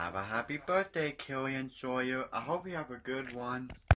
Have a happy birthday, Killian Sawyer. I hope you have a good one.